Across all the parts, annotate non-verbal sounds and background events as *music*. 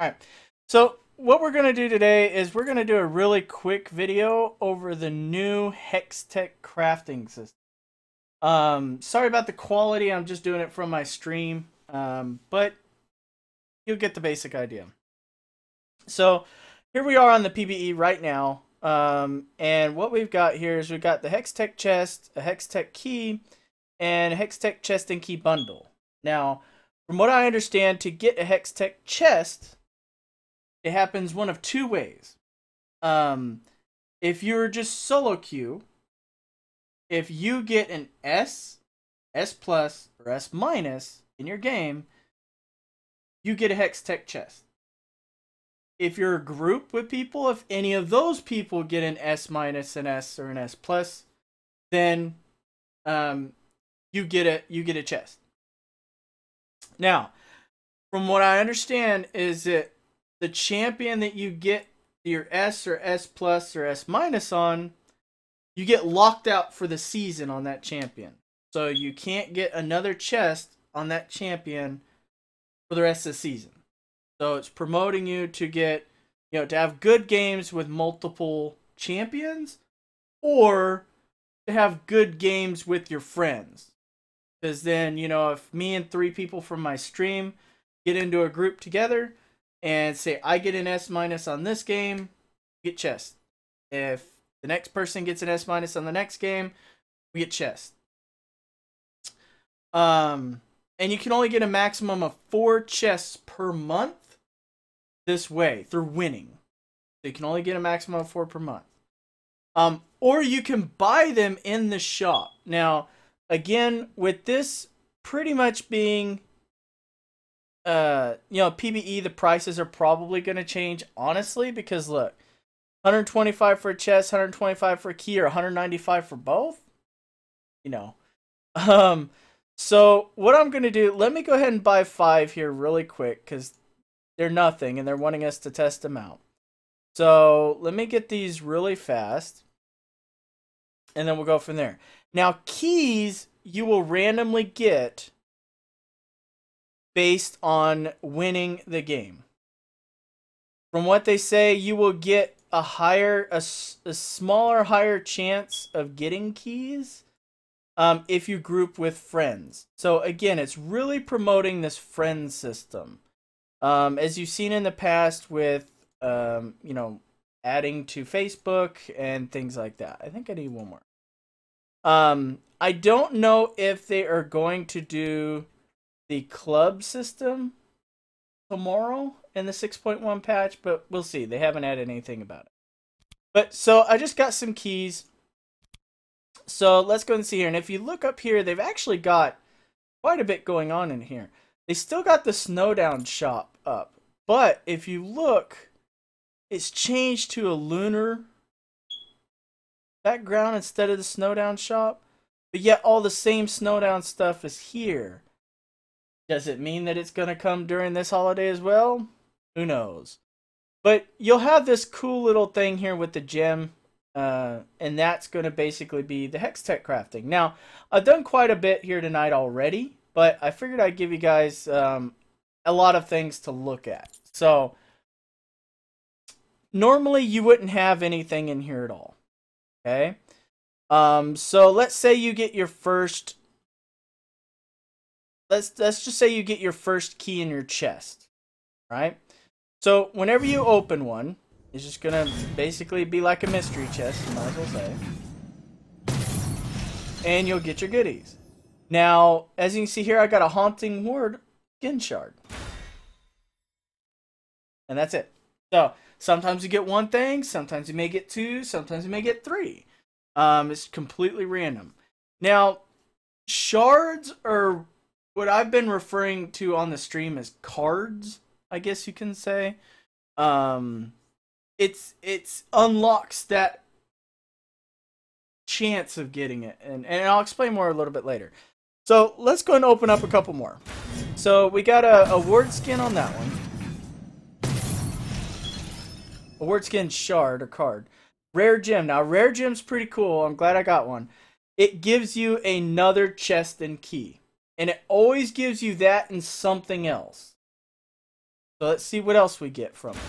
All right. So what we're going to do today is we're going to do a really quick video over the new Hextech crafting system. Um, sorry about the quality. I'm just doing it from my stream. Um, but you'll get the basic idea. So here we are on the PBE right now. Um, and what we've got here is we've got the Hextech chest, a Hextech key, and a Hextech chest and key bundle. Now, from what I understand, to get a Hextech chest, it happens one of two ways. Um, if you're just solo queue, if you get an S, S plus, or S minus in your game, you get a Hextech chest. If you're a group with people, if any of those people get an S minus, an S, or an S plus, then um, you get a you get a chest. Now, from what I understand, is that the champion that you get your S or S plus or S minus on, you get locked out for the season on that champion. So you can't get another chest on that champion for the rest of the season. So it's promoting you to get, you know, to have good games with multiple champions or to have good games with your friends. Because then, you know, if me and three people from my stream get into a group together and say, I get an S minus on this game, get chest. If the next person gets an S minus on the next game, we get chest. Um, and you can only get a maximum of four chests per month this way through winning. So you can only get a maximum of four per month. Um, or you can buy them in the shop. Now, again, with this pretty much being uh you know PBE the prices are probably going to change honestly because look 125 for a chest 125 for a key or 195 for both? You know. *laughs* Um so what I'm going to do let me go ahead and buy 5 here really quick cuz they're nothing and they're wanting us to test them out. So let me get these really fast and then we'll go from there. Now, keys you will randomly get based on winning the game. From what they say, you will get a higher, a, a smaller, higher chance of getting keys um, if you group with friends. So again, it's really promoting this friend system. Um, as you've seen in the past with, um, you know, adding to Facebook and things like that. I think I need one more. Um, I don't know if they are going to do the club system tomorrow in the 6.1 patch, but we'll see. They haven't added anything about it. But so I just got some keys. So let's go and see here. And if you look up here, they've actually got quite a bit going on in here. They still got the Snowdown shop up. But if you look, it's changed to a lunar background instead of the Snowdown shop, but yet all the same Snowdown stuff is here. Does it mean that it's going to come during this holiday as well? Who knows? But you'll have this cool little thing here with the gem, uh, and that's going to basically be the Hextech crafting. Now, I've done quite a bit here tonight already, but I figured I'd give you guys um, a lot of things to look at. So, normally you wouldn't have anything in here at all. Okay. Um, so let's say you get your first let's let's just say you get your first key in your chest. Right? So whenever you open one, it's just gonna basically be like a mystery chest, you might as well say. And you'll get your goodies. Now, as you can see here, I got a haunting ward skin shard. And that's it. So Sometimes you get one thing, sometimes you may get two, sometimes you may get three. Um, it's completely random. Now, shards are what I've been referring to on the stream as cards, I guess you can say. Um, it's it's unlocks that chance of getting it, and and I'll explain more a little bit later. So let's go and open up a couple more. So we got a, a ward skin on that one. A skin shard or card. Rare gem. Now, rare gem's pretty cool. I'm glad I got one. It gives you another chest and key. And it always gives you that and something else. So let's see what else we get from it.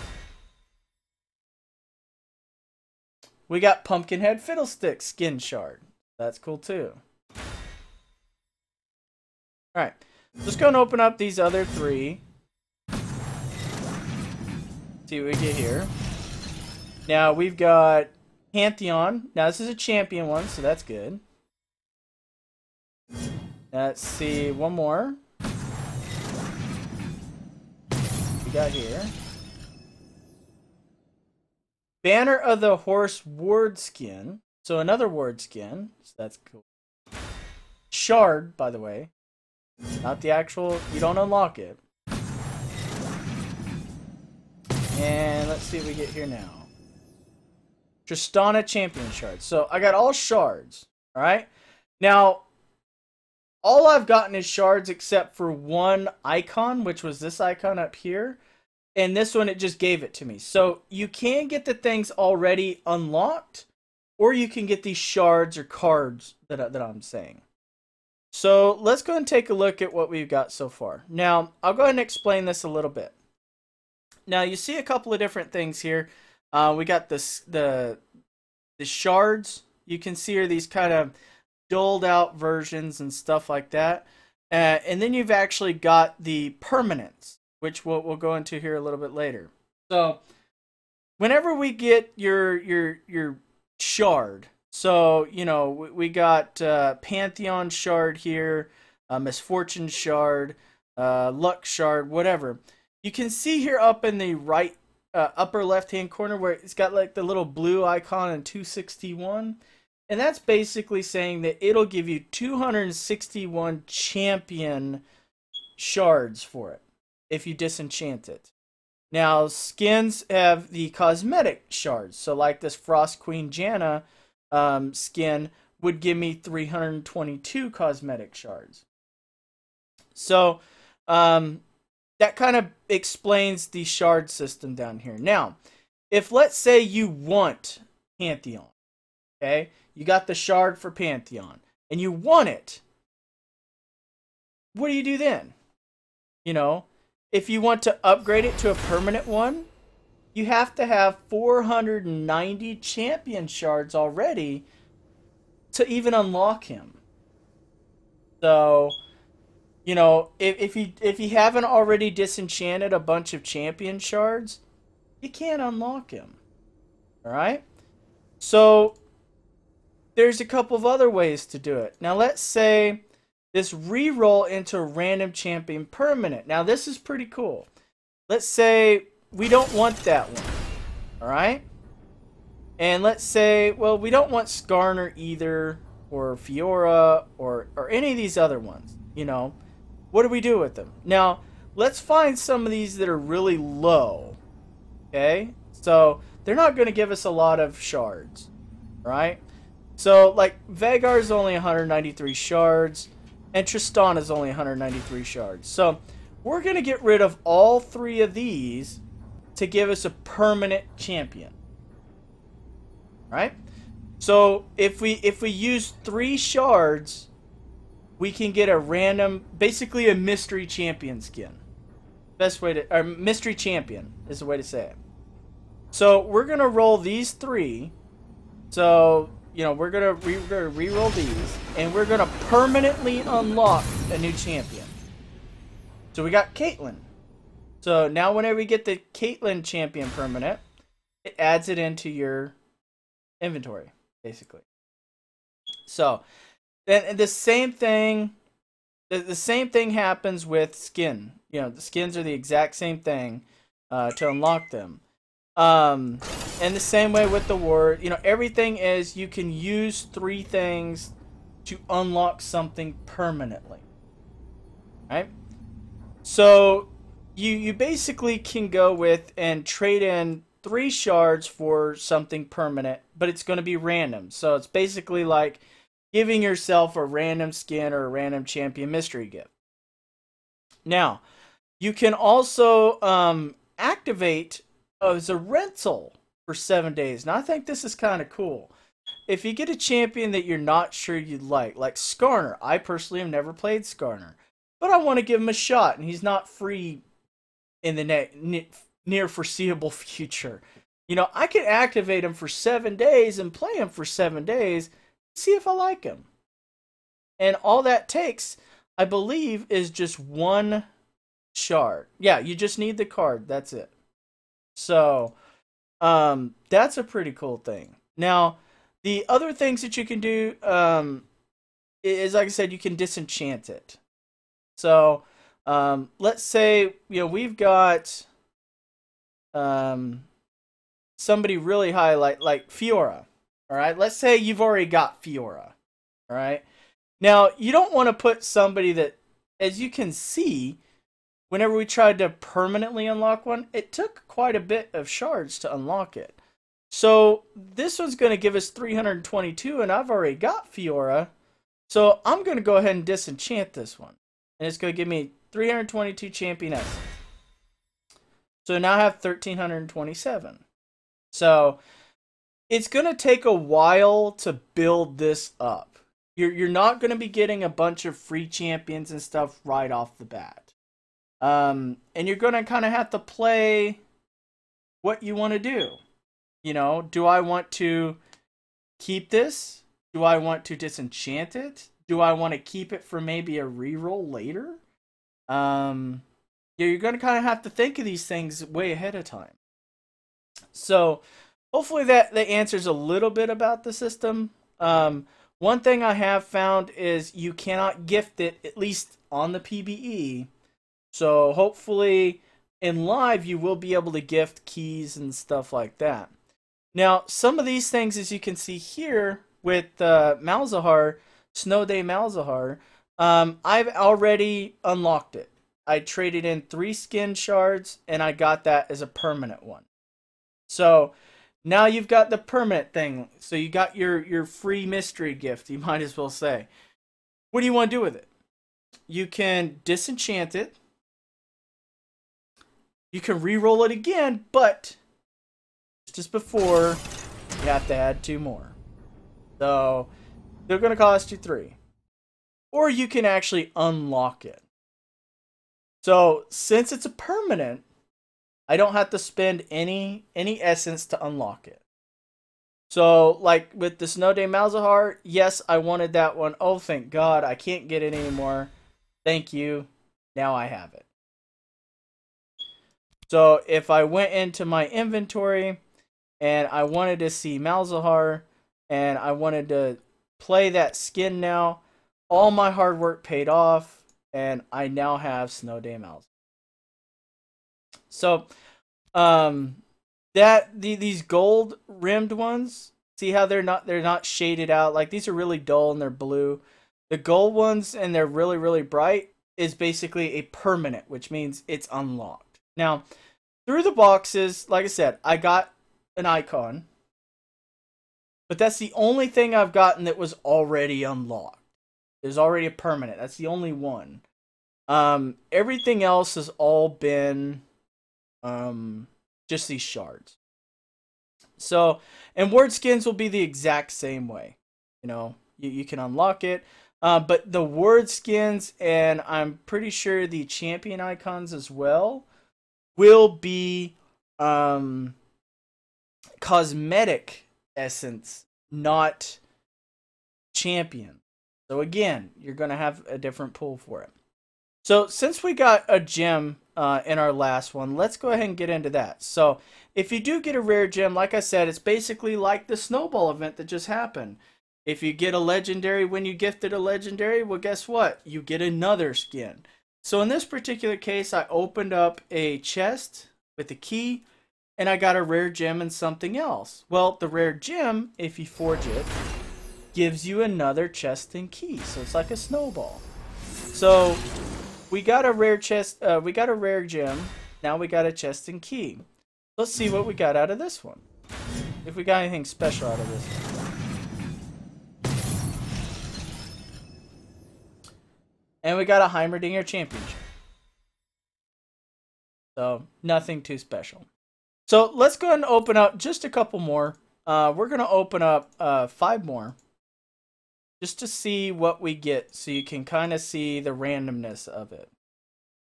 We got Pumpkinhead Fiddlestick skin shard. That's cool too. Alright. Let's go and open up these other three. See what we get here. Now we've got Pantheon. Now this is a champion one, so that's good. Let's see, one more. We got here. Banner of the Horse Ward skin. So another Ward skin. So that's cool. Shard, by the way. Not the actual, you don't unlock it. And let's see what we get here now. Tristana Champion Shards. So I got all shards. Alright? Now, all I've gotten is shards except for one icon, which was this icon up here. And this one, it just gave it to me. So you can get the things already unlocked, or you can get these shards or cards that, that I'm saying. So let's go and take a look at what we've got so far. Now, I'll go ahead and explain this a little bit. Now, you see a couple of different things here. Uh, we got this, the, the shards. You can see are these kind of doled out versions and stuff like that. Uh, and then you've actually got the permanents, which we'll, we'll go into here a little bit later. So, whenever we get your your your shard, so, you know, we got uh, Pantheon Shard here, uh, Miss Fortune Shard, uh, Lux Shard, whatever. You can see here up in the right uh, upper left hand corner where it's got like the little blue icon and 261. And that's basically saying that it'll give you 261 champion shards for it if you disenchant it. Now, skins have the cosmetic shards. So, like this Frost Queen Janna um, skin would give me 322 cosmetic shards. So um, that kind of explains the shard system down here. Now, if let's say you want Pantheon, okay, you got the shard for Pantheon, and you want it, what do you do then? You know, if you want to upgrade it to a permanent one, you have to have 490 champion shards already to even unlock him. So, you know, if, if you if you haven't already disenchanted a bunch of champion shards, you can't unlock him. All right? So, there's a couple of other ways to do it. Now, let's say this reroll into random champion permanent. Now, this is pretty cool. Let's say we don't want that one. Alright? And let's say, well, we don't want Skarner either, or Fiora, or, or any of these other ones. You know, what do we do with them? Now, let's find some of these that are really low. Okay? So, they're not going to give us a lot of shards. Right? So, like, Veigar is only 193 shards, and Tristan is only 193 shards. So, we're going to get rid of all three of these to give us a permanent champion. Right? So if we if we use three shards, we can get a random, basically a mystery champion skin. Best way to, or mystery champion is the way to say it. So we're gonna roll these three. So you know we're gonna re-roll these, and we're gonna permanently unlock a new champion. So we got Caitlyn. So now whenever you get the Caitlyn champion permanent, it adds it into your inventory, basically. So then the same thing the, the same thing happens with skin. You know, the skins are the exact same thing uh, to unlock them. Um, and the same way with the ward, you know, everything is you can use three things to unlock something permanently. Right? So you you basically can go with and trade in three shards for something permanent, but it's going to be random. So it's basically like giving yourself a random skin or a random champion mystery gift. Now, you can also um, activate as a rental for seven days. Now, I think this is kind of cool. If you get a champion that you're not sure you'd like, like Skarner, I personally have never played Skarner, but I want to give him a shot, and he's not free in the ne- near foreseeable *laughs* future. You know, I can activate him for seven days and play him for seven days, see if I like him. And all that takes, I believe, is just one shard. Yeah, you just need the card. That's it. So, um, that's a pretty cool thing. Now, the other things that you can do um, is, like I said, you can disenchant it. So, um, let's say you know we've got um, somebody really high like like Fiora. All right, let's say you've already got Fiora. All right, now you don't want to put somebody that, as you can see, whenever we tried to permanently unlock one, it took quite a bit of shards to unlock it. So this one's going to give us 322, and I've already got Fiora. So I'm going to go ahead and disenchant this one. And it's going to give me 322 champion essence. So now I have 1327. So it's going to take a while to build this up. You're, you're not going to be getting a bunch of free champions and stuff right off the bat. Um, and you're going to kind of have to play what you want to do. You know, do I want to keep this? Do I want to disenchant it? Do I want to keep it for maybe a reroll later? Um, yeah, you're going to kind of have to think of these things way ahead of time. So, hopefully that that answers a little bit about the system. Um, one thing I have found is you cannot gift it at least on the PBE. So hopefully in live you will be able to gift keys and stuff like that. Now, some of these things, as you can see here with uh, Malzahar, Snow Day Malzahar, um, I've already unlocked it. I traded in three skin shards, and I got that as a permanent one. So now you've got the permanent thing. So you got your your free mystery gift. You *laughs* might as well say. What do you want to do with it? You can disenchant it. You can re-roll it again, but just before, you have to add two more. So, they're going to cost you three. Or you can actually unlock it. So, since it's a permanent, I don't have to spend any any essence to unlock it. So, like with the Snow Day Malzahar, yes, I wanted that one. Oh, thank God, I can't get it anymore. Thank you. Now I have it. So, if I went into my inventory and I wanted to see Malzahar, and I wanted to play that skin now. All my hard work paid off, and I now have Snow Day Malzahar. So, um, that the, these gold rimmed ones, see how they're not they're not shaded out. Like these are really dull and they're blue. The gold ones and they're really really bright is basically a permanent, which means it's unlocked. Now, through the boxes, like I said, I got an icon. But that's the only thing I've gotten that was already unlocked. There's already a permanent. That's the only one. Um, everything else has all been um, just these shards. So, and ward skins will be the exact same way. You know, you, you can unlock it. Uh, but the ward skins, and I'm pretty sure the champion icons as well, will be um, cosmetic essence, not champion. So again, you're going to have a different pool for it. So since we got a gem uh, in our last one, let's go ahead and get into that. So if you do get a rare gem, like I said, it's basically like the snowball event that just happened. If you get a legendary when you gifted a legendary, well, guess what? You get another skin. So in this particular case, I opened up a chest with a key and I got a rare gem and something else. Well, the rare gem, if you forge it, gives you another chest and key. So it's like a snowball. So we got a rare chest, uh, we got a rare gem. Now we got a chest and key. Let's see what we got out of this one. If we got anything special out of this one. And we got a Heimerdinger Champion Shard. So, nothing too special. So let's go ahead and open up just a couple more. Uh, we're going to open up uh, five more just to see what we get so you can kind of see the randomness of it.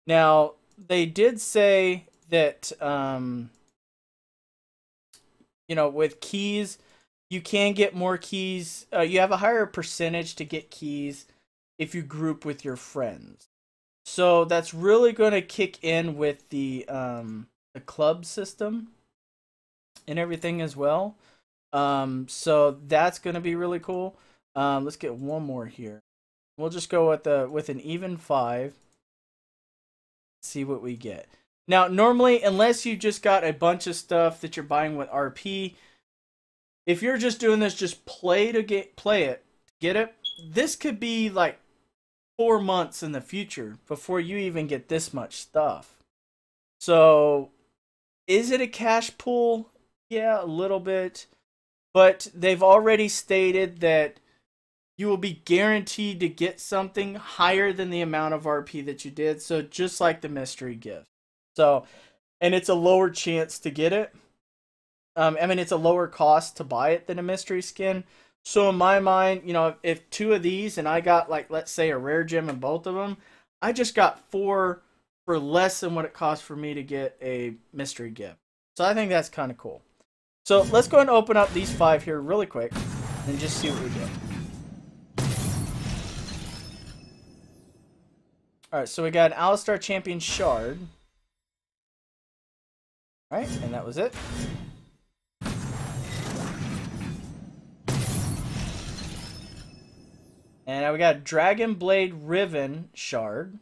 Now, they did say that um, you know with keys you can get more keys. Uh, you have a higher percentage to get keys if you group with your friends. So that's really going to kick in with the um, the club system and everything as well. Um, so that's going to be really cool. Um, let's get one more here. We'll just go with the with an even five. See what we get. Now, normally, unless you just got a bunch of stuff that you're buying with RP, if you're just doing this, just play to get play it, get it. This could be like four months in the future before you even get this much stuff. So, is it a cash pool? Yeah, a little bit. But they've already stated that you will be guaranteed to get something higher than the amount of RP that you did. So, just like the mystery gift. So, and it's a lower chance to get it. Um, I mean, it's a lower cost to buy it than a mystery skin. So in my mind, you know, if two of these and I got like let's say a rare gem in both of them, I just got four for less than what it cost for me to get a mystery gift. So I think that's kind of cool. So let's go and open up these five here really quick and just see what we get. Alright, so we got an Alistar Champion Shard. Alright, and that was it. And we got Dragon Blade Riven Shard.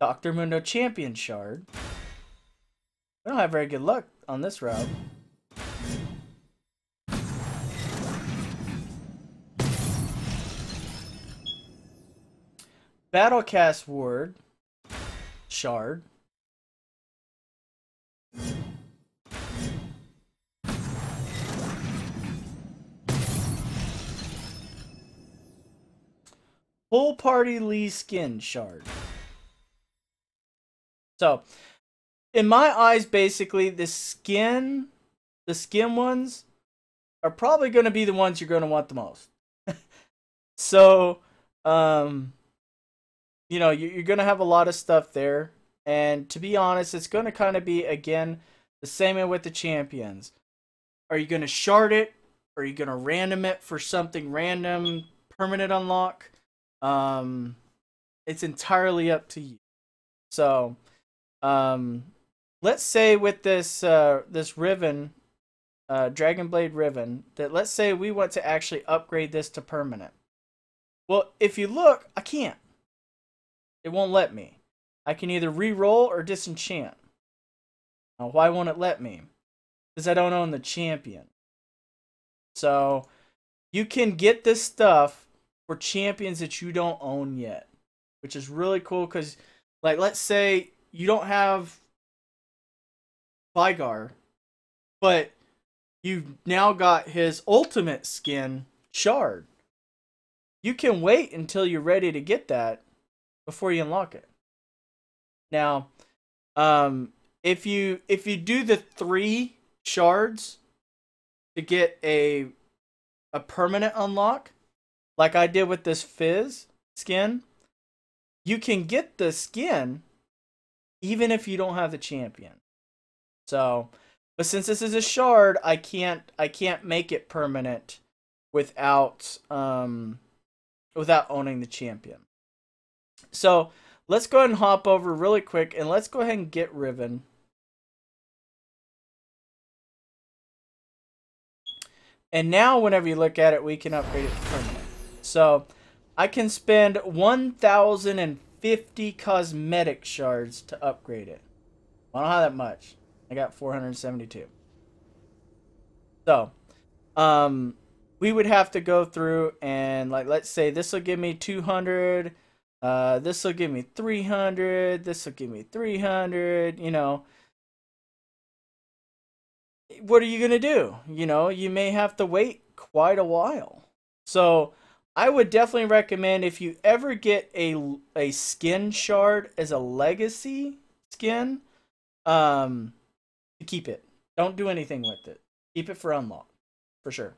Dr. Mundo Champion Shard. We don't have very good luck on this route. Battlecast Ward shard. Pool Party Lee skin shard. So, in my eyes, basically, the skin, the skin ones, are probably going to be the ones you're going to want the most. *laughs* so, um, you know, you're going to have a lot of stuff there. And to be honest, it's going to kind of be, again, the same with the champions. Are you going to shard it? Are you going to random it for something random, permanent unlock? Um, it's entirely up to you. So, um, let's say with this uh, this Riven, uh, Dragon Blade Riven, that let's say we want to actually upgrade this to permanent. Well, if you look, I can't. It won't let me. I can either re-roll or disenchant. Now, why won't it let me? Because I don't own the champion. So, you can get this stuff for champions that you don't own yet. Which is really cool because, like, let's say you don't have Veigar, but you've now got his ultimate skin, Shard. You can wait until you're ready to get that before you unlock it. Now, um, if you if you do the three shards to get a a permanent unlock, like I did with this fizz skin, you can get the skin even if you don't have the champion. So, but since this is a shard, I can't I can't make it permanent without um without owning the champion. So let's go ahead and hop over really quick and let's go ahead and get Riven. And now whenever you look at it, we can upgrade it to permanent. So I can spend 1,050 cosmetic shards to upgrade it. I don't have that much. I got 472. So, um, we would have to go through and like, let's say this will give me 200 uh, this will give me 300. This will give me 300. You know, what are you going to do? You know, you may have to wait quite a while. So I would definitely recommend if you ever get a, a skin shard as a legacy skin, um, to keep it. Don't do anything with it. Keep it for unlock. for sure.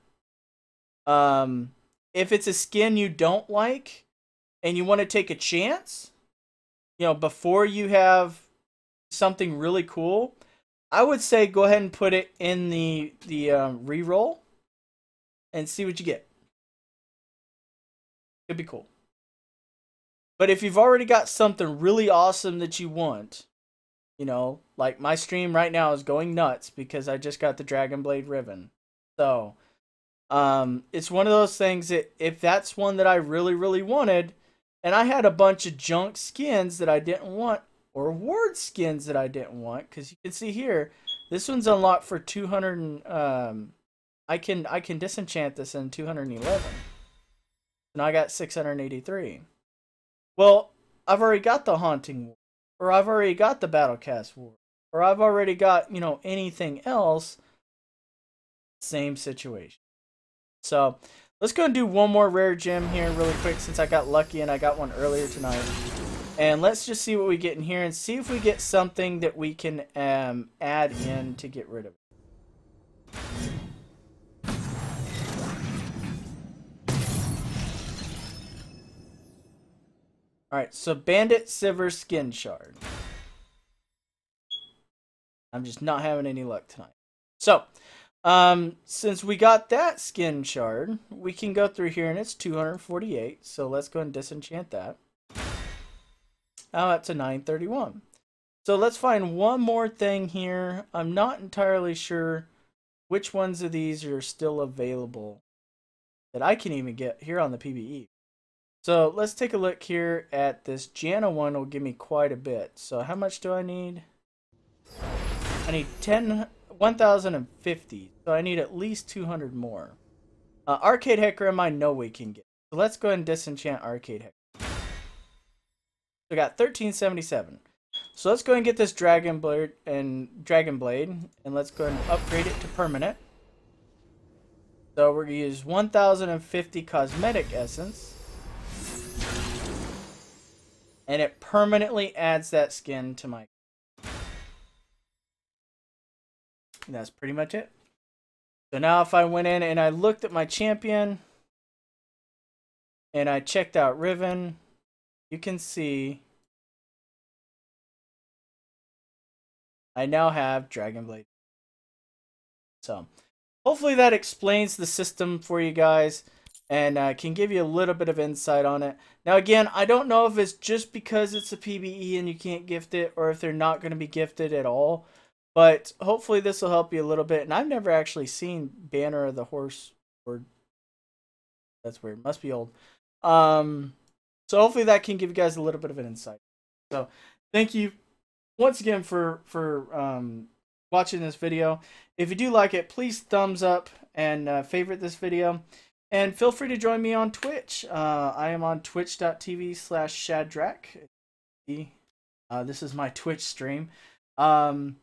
Um, if it's a skin you don't like and you want to take a chance, you know, before you have something really cool, I would say go ahead and put it in the the um, reroll and see what you get. Could be cool. But if you've already got something really awesome that you want, you know, like my stream right now is going nuts because I just got the Dragon Blade Riven. So, um, it's one of those things that if that's one that I really, really wanted, and I had a bunch of junk skins that I didn't want, or ward skins that I didn't want, because you can see here, this one's unlocked for 200, and, um, I can, I can disenchant this in 211. And I got 683. Well, I've already got the Haunting ward, or I've already got the Battlecast War, or I've already got, you know, anything else, same situation. So let's go and do one more rare gem here really quick since I got lucky and I got one earlier tonight. And let's just see what we get in here and see if we get something that we can um, add in to get rid of. Alright, so Bandit Sivir Skin Shard. I'm just not having any luck tonight. So, um, since we got that skin shard, we can go through here and it's 248. So let's go and disenchant that. Now that's a 931. So let's find one more thing here. I'm not entirely sure which ones of these are still available that I can even get here on the PBE. So let's take a look here at this Janna one will give me quite a bit. So how much do I need? I need 10, 1,050. So I need at least 200 more. Uh, Arcade Hecarim I know we can get. So let's go ahead and disenchant Arcade Hecarim. So we got 1377. So let's go and get this Dragon Blade and Dragon Blade and let's go and upgrade it to permanent. So we're gonna use 1050 cosmetic essence. and it permanently adds that skin to my and that's pretty much it so now if I went in and I looked at my champion and I checked out Riven you can see I now have Dragon Blade so hopefully that explains the system for you guys and uh, can give you a little bit of insight on it. Now, again, I don't know if it's just because it's a PBE and you can't gift it, or if they're not going to be gifted at all. But hopefully, this will help you a little bit. And I've never actually seen Banner of the Horse, or that's weird. Must be old. Um, so hopefully that can give you guys a little bit of an insight. So thank you once again for for um, watching this video. If you do like it, please thumbs up and uh, favorite this video. And feel free to join me on Twitch. Uh, I am on twitch.tv slash Shadraak. Uh, this is my Twitch stream. Um,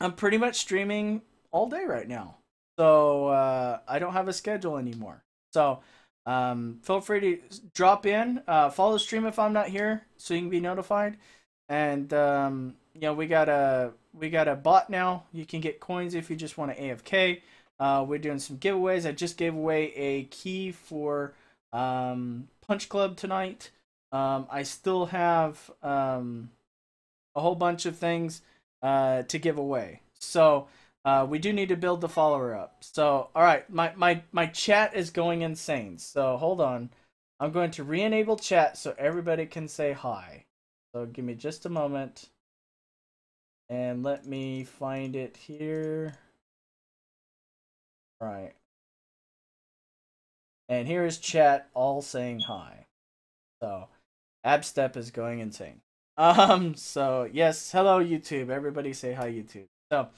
I'm pretty much streaming all day right now. So uh, I don't have a schedule anymore. So um, feel free to drop in, uh, follow the stream if I'm not here, so you can be notified. And um, you know we got a we got a bot now. You can get coins if you just want to AFK. Uh, we're doing some giveaways. I just gave away a key for um, Punch Club tonight. Um, I still have um, a whole bunch of things uh, to give away. So uh, we do need to build the follower up. So all right, my my my chat is going insane. So hold on, I'm going to re-enable chat so everybody can say hi. So give me just a moment, and let me find it here. Right. And here is chat all saying hi. So, Abstep is going insane. Um, so yes, hello YouTube. Everybody say hi YouTube. So,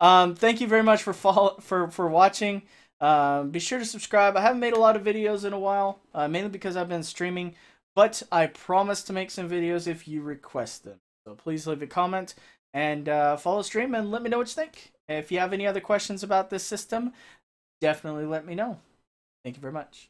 um, thank you very much for follow for for watching. Um, be sure to subscribe. I haven't made a lot of videos in a while, uh, mainly because I've been streaming, but I promise to make some videos if you request them. So please leave a comment and uh, follow stream and let me know what you think. If you have any other questions about this system, definitely let me know. Thank you very much.